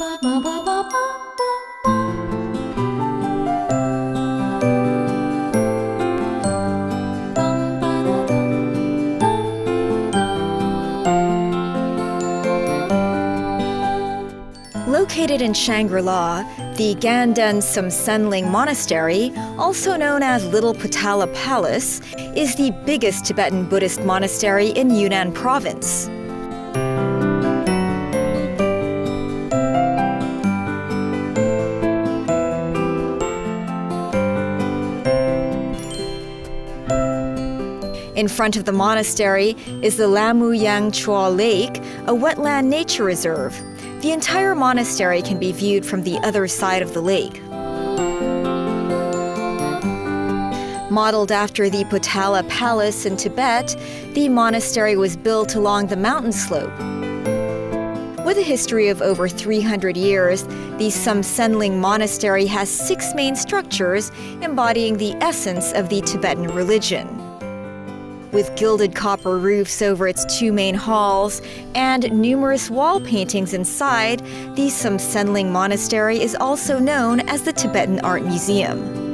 Located in Shangri-La, the Ganden Sumtseling Monastery, also known as Little Potala Palace, is the biggest Tibetan Buddhist monastery in Yunnan province. In front of the monastery is the Lamu Yang Chua Lake, a wetland nature reserve. The entire monastery can be viewed from the other side of the lake. Modeled after the Potala Palace in Tibet, the monastery was built along the mountain slope. With a history of over 300 years, the Sumtseling Monastery has six main structures embodying the essence of the Tibetan religion with gilded copper roofs over its two main halls and numerous wall paintings inside, the Sumtseling Monastery is also known as the Tibetan Art Museum.